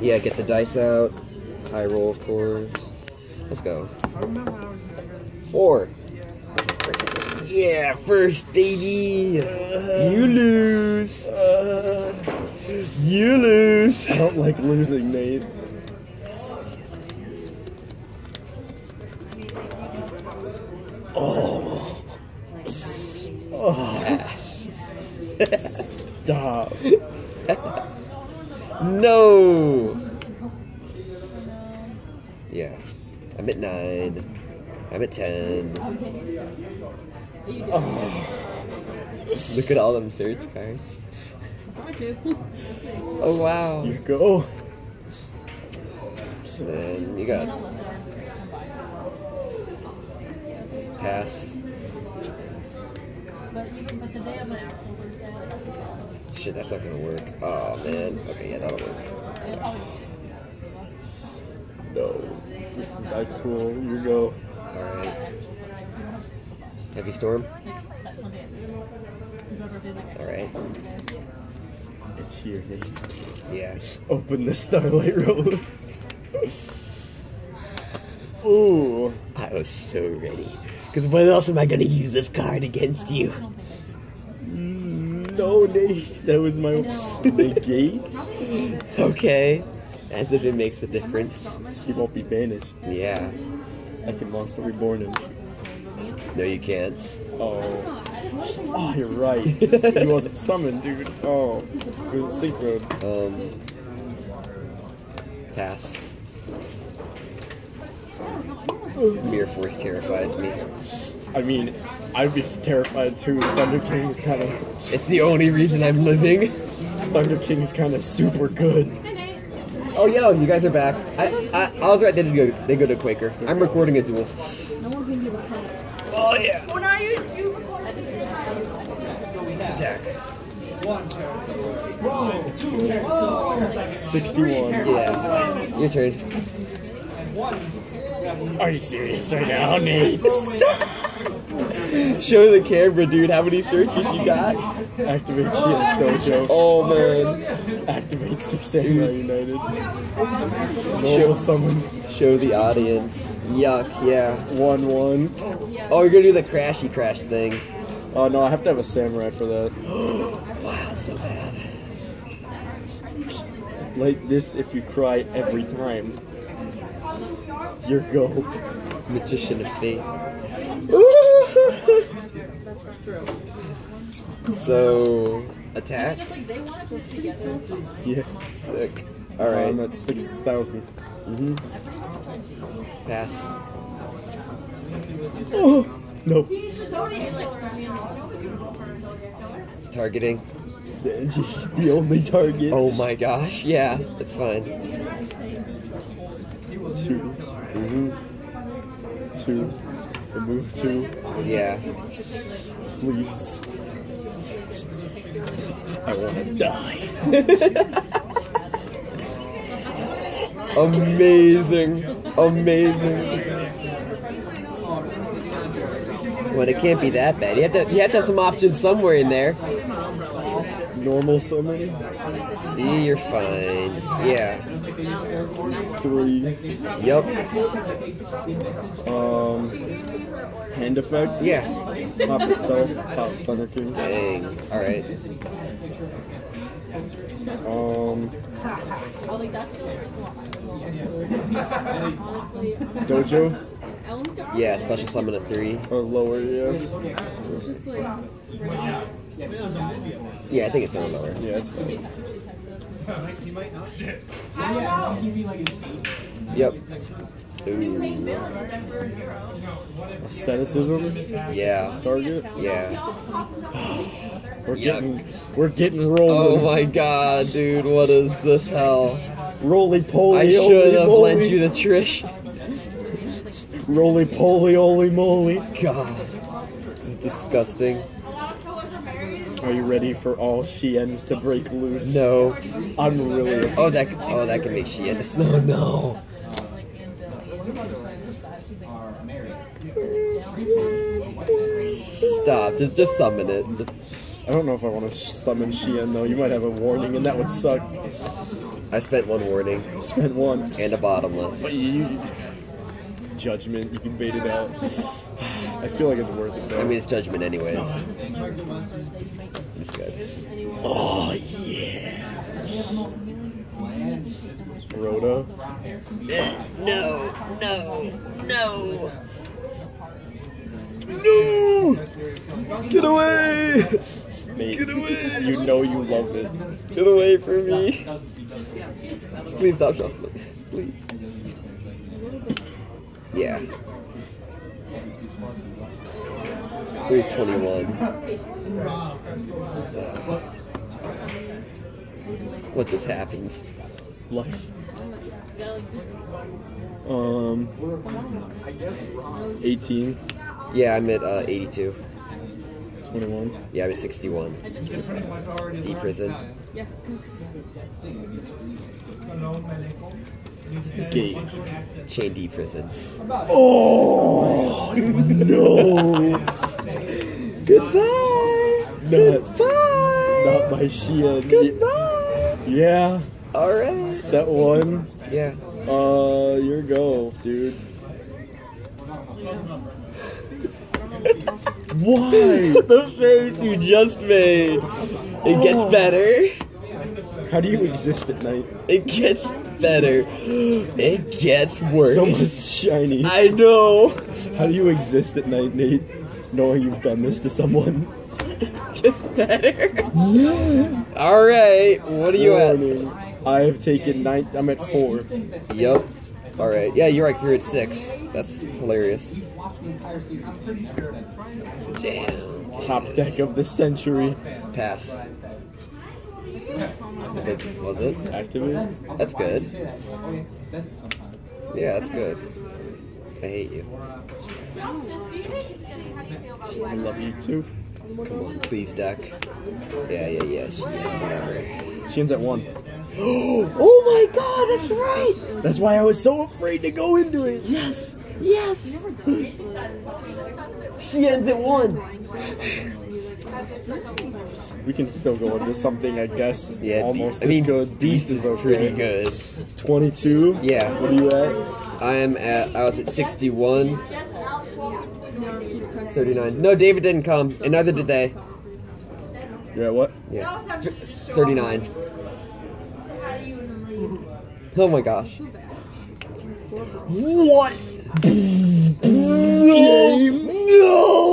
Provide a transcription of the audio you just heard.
Yeah, get the dice out. High roll, of course. Let's go. Four. Yeah, first, baby. You lose. You lose. I don't like losing, Nate. Oh. Oh. Stop. No. Yeah. I'm at nine. I'm at ten. Oh. Look at all them search cards. Oh wow. You go. Then you got pass. Shit, that's not gonna work. Oh man. Okay, yeah, that'll work. No. This is not cool. You go. Alright. Heavy storm. Alright. It's here, Nate. Yeah. Open the Starlight Road. Ooh. I was so ready. Because what else am I gonna use this card against you? No, Nate. That was my negate. Okay. As if it makes a difference. He won't be banished. Yeah. I can Monster Reborn him. No, you can't. Oh. Oh, you're right. he wasn't summoned, dude. Oh. He wasn't synchroed. Um. Pass. Mirror Force terrifies me. I mean, I'd be terrified too. Thunder King's kind of. It's the only reason I'm living. Thunder King is kind of super good. Oh, yo, you guys are back. I, I, I was right. They did go. They go to Quaker. I'm recording a duel. No one's gonna be behind. Oh yeah. Well, now you, you Attack. 61. Yeah. Your turn. Are you serious right now, Nate? Show the camera, dude. How many searches you got? Activate Shien's Dojo. Oh man. Activate Six Samurai United. Show, Show summon. show the audience. Yuck. Yeah. 1 1. Oh, you're gonna do the crashy crash thing. Oh no, I have to have a samurai for that. Wow, so bad. Like this if you cry every time. Your go. Magician of Faith. So, attack. Yeah. Sick. Um, Alright. that's 6,000. Mm-hmm. Pass. Oh! No. Targeting. The only target. Oh my gosh. Yeah, it's fine. 2. Mm-hmm. 2. Remove 2. Yeah. Please. I wanna die. Amazing. Amazing. Well, it can't be that bad. You have to you have to have some options somewhere in there. Normal summon. See, you're fine. Yeah. 3. Yep. Um. Hand effect. Yeah. Pop itself. Pop Thunder King. Dang. All right. Um. Dojo Yeah. Special summon a three. or lower, yeah. Yeah, I think it's on lower. Yeah, it's fine. Yep. Ooh. Asceticism, Yeah. target. Yeah. We're Yuck. getting, we're getting Oh my god, dude, what is this hell? Roly poly, I should have moly. lent you the Trish. Roly poly, oly moly. God. This is disgusting. Are you ready for all Shiens to break loose? No. I'm really. Oh, that. Oh, that can make shit. No, no. Stop. Just, just summon it. Just, I don't know if I want to summon Shien though. You might have a warning, and that would suck. I spent one warning Spent one. and a bottomless. Judgment, you can bait it out. I feel like it's worth it though. I mean, it's judgment anyways. It's good. oh yeah. Rhoda. No, no, no. No! Get away! Nate, Get away! You know you love it. Get away from me! Please stop shuffling. Please. Yeah. So he's 21. What just happened? Life. Um. 18, Yeah, I'm at uh, 82. 21. Yeah, I'm at 61. D prison. Gate. D prison. Oh no! Goodbye! Not, Goodbye! not my Shien. Goodbye! Yeah. Alright. Set one. Yeah. Uh, your go, dude. Why? the face you just made. It gets Oh. better. How do you exist at night? It gets better. It gets worse. So much shiny. I know. How do you exist at night, Nate? Knowing you've done this to someone. It gets better. Alright, what are you at? I have taken nine. I'm at four. Yep. Alright. Yeah, you're right. You're at six. That's hilarious. Damn. Top deck of the century. Pass. Was it? Was it? Activate. That's good. Yeah, that's good. I hate you. I love you too. Come on, please, deck. Yeah, yeah, yeah. sh- Whatever. Shien's at one. oh my god, that's right! That's why I was so afraid to go into it. Yes! Yes! Shien's at one. We can still go into something, I guess. Yeah, almost I mean, as good. Beast is okay. pretty good. 22. Yeah. What are you at? I am at, I was at 61, No, she took 39. No, David didn't come, and neither did they. You're at what? Yeah. 39. Oh my gosh. What? No!